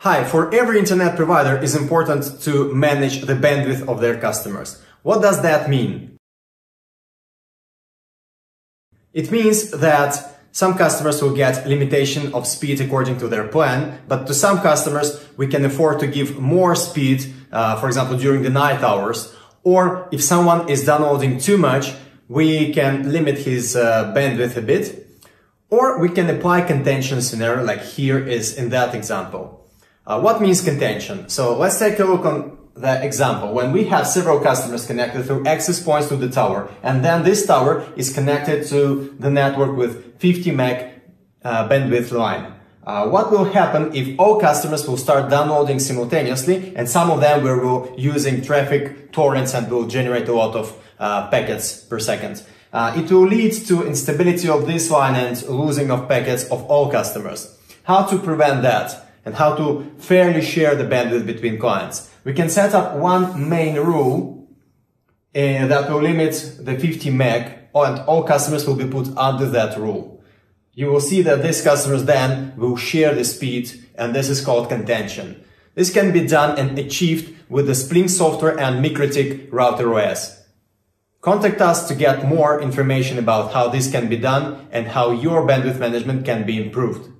Hi, for every internet provider it's important to manage the bandwidth of their customers. What does that mean? It means that some customers will get limitation of speed according to their plan, but to some customers we can afford to give more speed, uh, for example, during the night hours. Or if someone is downloading too much, we can limit his uh, bandwidth a bit. Or we can apply contention scenario like here is in that example. Uh, what means contention? So let's take a look on the example. When we have several customers connected through access points to the tower, and then this tower is connected to the network with 50 meg uh, bandwidth line. Uh, what will happen if all customers will start downloading simultaneously and some of them will using traffic torrents and will generate a lot of uh, packets per second. Uh, it will lead to instability of this line and losing of packets of all customers. How to prevent that? And how to fairly share the bandwidth between clients. We can set up one main rule uh, that will limit the 50 meg and all customers will be put under that rule. You will see that these customers then will share the speed and this is called contention. This can be done and achieved with the Splynx software and MikroTik router OS. Contact us to get more information about how this can be done and how your bandwidth management can be improved.